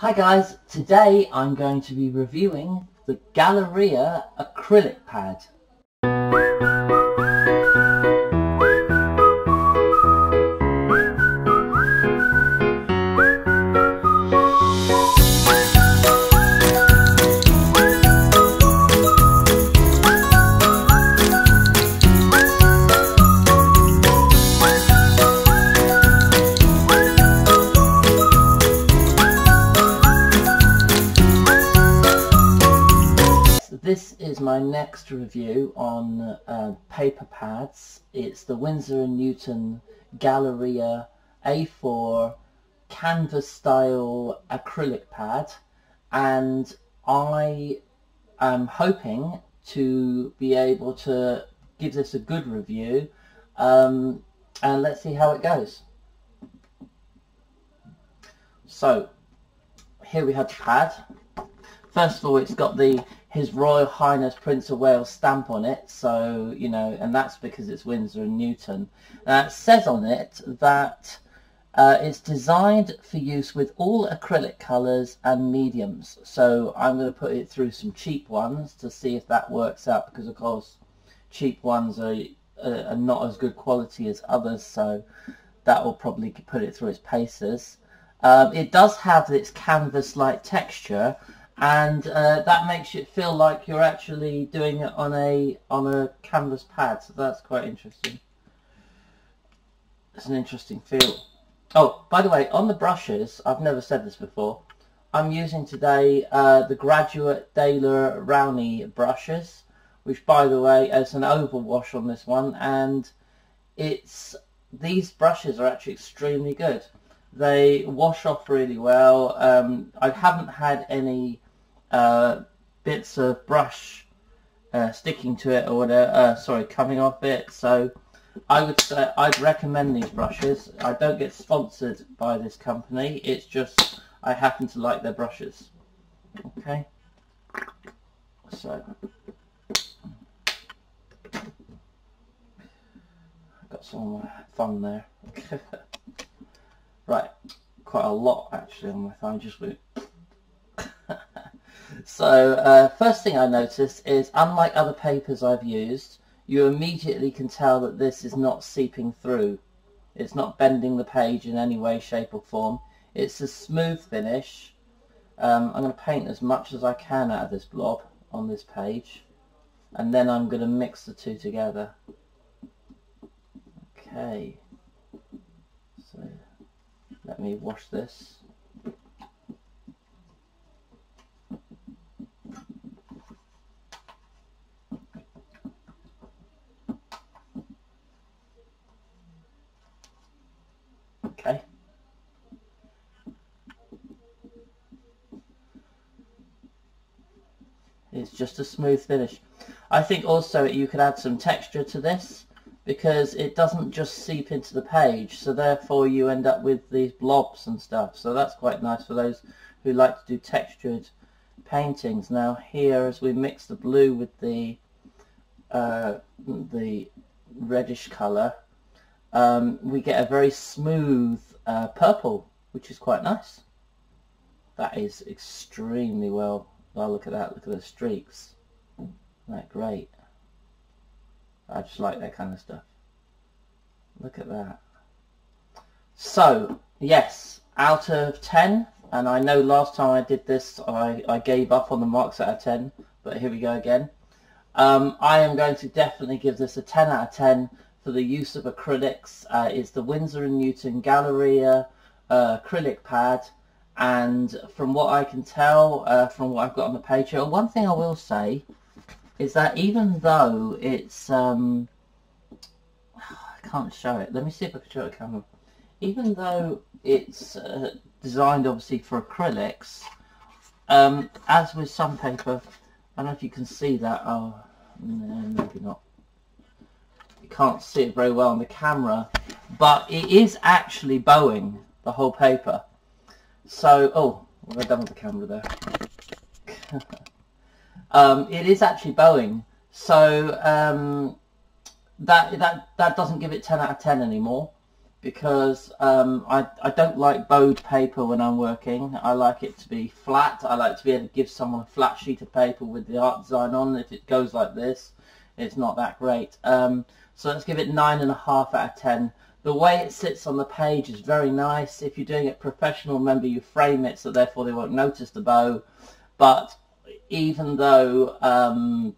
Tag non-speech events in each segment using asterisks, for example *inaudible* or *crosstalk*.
Hi guys, today I'm going to be reviewing the Galeria acrylic pad. My next review on uh, paper pads. It's the Winsor & Newton Galeria A4 canvas style acrylic pad and I am hoping to be able to give this a good review um, and let's see how it goes. So here we have the pad. First of all it's got the his Royal Highness Prince of Wales stamp on it, so, you know, and that's because it's Winsor and Newton. Now, it says on it that uh, it's designed for use with all acrylic colours and mediums. So I'm going to put it through some cheap ones to see if that works out, because, of course, cheap ones are, uh, are not as good quality as others, so that will probably put it through its paces. Um, it does have its canvas-like texture, and uh, that makes it feel like you're actually doing it on a on a canvas pad. So that's quite interesting. It's an interesting feel. Oh by the way on the brushes I've never said this before I'm using today uh, the Graduate Daler Rowney brushes which by the way it's an oval wash on this one and it's these brushes are actually extremely good. They wash off really well. Um, I haven't had any uh, bits of brush uh, sticking to it or whatever, uh, sorry, coming off it. So I would say I'd recommend these brushes. I don't get sponsored by this company. It's just I happen to like their brushes. Okay. So I've got some fun there. *laughs* right, quite a lot actually on my phone. Just with so uh, first thing I noticed is unlike other papers I've used, you immediately can tell that this is not seeping through. It's not bending the page in any way, shape or form. It's a smooth finish. Um, I'm going to paint as much as I can out of this blob on this page and then I'm going to mix the two together. Okay, so let me wash this. Okay. It's just a smooth finish. I think also you could add some texture to this because it doesn't just seep into the page so therefore you end up with these blobs and stuff so that's quite nice for those who like to do textured paintings. Now here as we mix the blue with the uh, the reddish colour um, we get a very smooth uh, purple, which is quite nice. That is extremely well. Well, look at that. Look at the streaks. That great. I just like that kind of stuff. Look at that. So, yes, out of 10, and I know last time I did this, I, I gave up on the marks out of 10, but here we go again. Um, I am going to definitely give this a 10 out of 10 for the use of acrylics uh, is the Winsor & Newton Galeria uh, acrylic pad and from what I can tell uh, from what I've got on the page here, one thing I will say is that even though it's um, *sighs* I can't show it. Let me see if I can show it camera. Even though it's uh, designed obviously for acrylics um, as with some paper I don't know if you can see that. Oh no, maybe not. You can't see it very well on the camera, but it is actually bowing the whole paper. So, oh, what have I done with the camera there? *laughs* um, it is actually bowing. So um, that that that doesn't give it 10 out of 10 anymore. because um, I, I don't like bowed paper when I'm working. I like it to be flat. I like to be able to give someone a flat sheet of paper with the art design on. If it goes like this, it's not that great. Um, so let's give it 9.5 out of 10. The way it sits on the page is very nice. If you're doing it professional, remember you frame it so therefore they won't notice the bow. But even though um,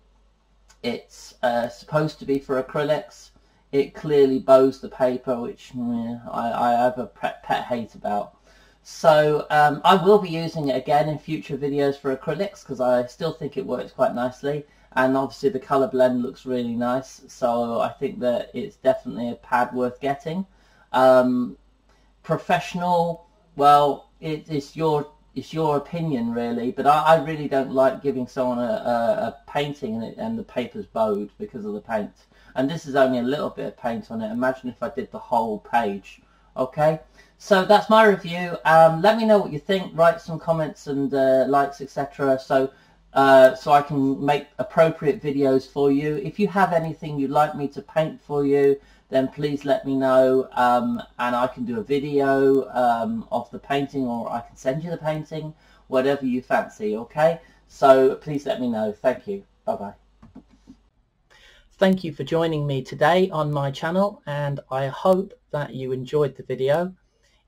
it's uh, supposed to be for acrylics, it clearly bows the paper, which yeah, I, I, have a pet, hate about. So um, I will be using it again in future videos for acrylics because I still think it works quite nicely. And obviously the colour blend looks really nice, so I think that it's definitely a pad worth getting. Um, professional, well, it, it's your it's your opinion really, but I, I really don't like giving someone a, a, a painting and, it, and the paper's bowed because of the paint. And this is only a little bit of paint on it. Imagine if I did the whole page. Okay, so that's my review. Um, let me know what you think. Write some comments and uh, likes, etc. So uh, so I can make appropriate videos for you. If you have anything you'd like me to paint for you, then please let me know um, and I can do a video um, of the painting or I can send you the painting, whatever you fancy, okay? So please let me know. Thank you. Bye-bye. Thank you for joining me today on my channel and I hope that you enjoyed the video.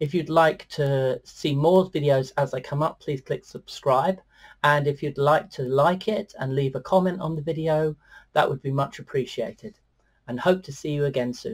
If you'd like to see more videos as they come up, please click subscribe. And if you'd like to like it and leave a comment on the video, that would be much appreciated and hope to see you again soon.